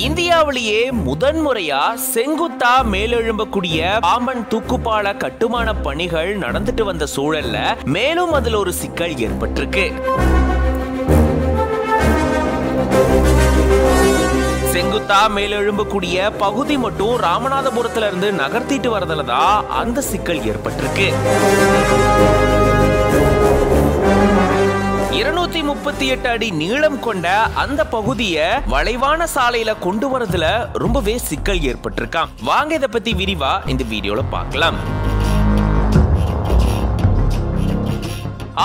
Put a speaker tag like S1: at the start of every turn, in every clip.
S1: இந்தியாவிலேயே முதன்முறையா செங்குத்தா மேலெழும்பக்கூடிய பாம்பன் தூக்குப்பால கட்டுமான பணிகள் நடந்துட்டு வந்த சூழல்ல மேலும் அதுல ஒரு சிக்கல் ஏற்பட்டிருக்கு. செங்குத்தா மேலெழும்பக்கூடிய பகுதி மட்டும் ராமநாதபுரத்துல இருந்து நகர்த்திட்டு வரதுல தான் அந்த சிக்கல் ஏற்பட்டிருக்கு. இருநூத்தி முப்பத்தி எட்டு அடி நீளம் கொண்ட அந்த பகுதியை வளைவான சாலையில கொண்டு வரதுல ரொம்பவே சிக்கல் ஏற்பட்டிருக்கான் வாங்க இதை பத்தி விரிவா இந்த வீடியோல பார்க்கலாம்.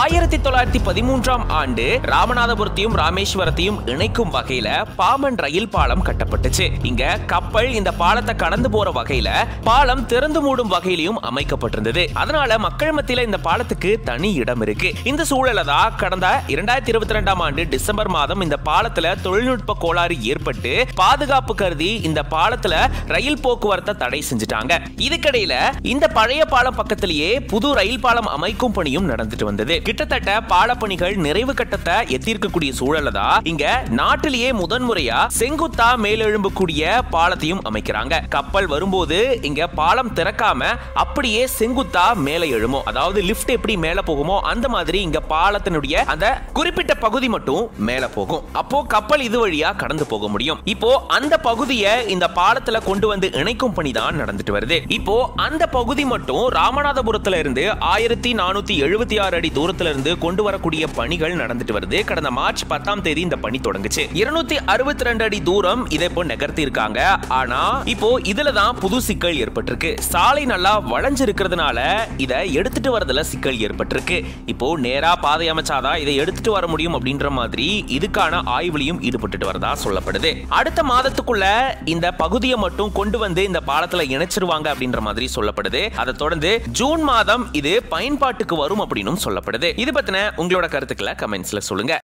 S1: ஆயிரத்தி தொள்ளாயிரத்தி பதிமூன்றாம் ஆண்டு ராமநாதபுரத்தையும் ராமேஸ்வரத்தையும் இணைக்கும் வகையில பாமன் ரயில் பாலம் கட்டப்பட்டுச்சு. இங்க கப்பல் இந்த பாலத்தை கடந்து போற வகையில பாலம் திறந்து மூடும் வகையிலும் அமைக்கப்பட்டிருந்தது. அதனால மக்கள் மத்தியில இந்த பாலத்துக்கு தனி இடம் இருக்கு. இந்த சூழல தான் கடந்த இரண்டாயிரத்தி இருபத்தி ரெண்டாம் ஆண்டு டிசம்பர் மாதம் இந்த பாலத்துல தொழில்நுட்ப கோளாறு ஏற்பட்டு பாதுகாப்பு கருதி இந்த பாலத்துல ரயில் போக்குவரத்தை தடை செஞ்சுட்டாங்க. இதுக்கிடையில இந்த பழைய பாலம் பக்கத்திலேயே புது ரயில் பாலம் அமைக்கும் பணியும் நடந்துட்டு வந்தது. கிட்டத்தட்ட பாலப்பணிகள் நிறைவு கட்டத்தை எத்திருக்கக்கூடிய சூழல தான் இங்க நாட்டிலேயே முதன்முறையா செங்குத்தா மேலெழும்பக்கூடிய பாலத்தையும் அமைக்கிறாங்க. கப்பல் வரும்போது இங்க பாலம் திறக்காம அப்படியே செங்குத்தா மேலே எழுமோ அதாவது லிஃப்ட் எப்படி மேல போகுமோ அந்த மாதிரி இங்க பாலத்தினுடைய அந்த குறிப்பிட்ட பகுதி மட்டும் மேல போகும். அப்போ கப்பல் இது வழியா கடந்து போக முடியும். இப்போ அந்த பகுதியை இந்த பாலத்துல கொண்டு வந்து இணைக்கும் பணி தான் நடந்துட்டு வருது. இப்போ அந்த பகுதி மட்டும் ராமநாதபுரத்துல இருந்து ஆயிரத்தி நானூத்தி எழுபத்தி ஆறு அடி தூரம் இருந்து கொண்டு வரக்கூடிய பணிகள் நடந்துட்டு வருது. கடந்த மார்ச் பத்தாம் தேதி இந்த பணி தொடங்குச்சு. இருநூத்தி அறுபத்தி ரெண்டு அடி தூரம் இதை இப்போ நகர்த்தி இருக்காங்க ஆனா இப்போ இதுல தான் புது சிக்கல் ஏற்பட்டிருக்கு. சாலை நல்லா வளைஞ்சு இருக்கிறதுனால இதை எடுத்துட்டு வரதுல சிக்கல் ஏற்பட்டிருக்கு. இப்போ நேரா பாதை அமைச்சாதான் இதை எடுத்துட்டு வர முடியும் அப்படின்ற மாதிரி இதுக்கான ஆய்வுலையும் ஈடுபட்டுட்டு வரதா சொல்லப்படுது. அடுத்த மாதத்துக்குள்ள இந்த பகுதியை மட்டும் கொண்டு வந்து இந்த பாலத்துல இணைச்சிருவாங்க அப்படின்ற மாதிரி சொல்லப்படுது. அதை தொடர்ந்து ஜூன் மாதம் இது பயன்பாட்டுக்கு வரும் அப்படின்னு சொல்லப்படுது. இது பத்தின உங்களோட கருத்துக்களை கமெண்ட்ஸ்ல சொல்லுங்க.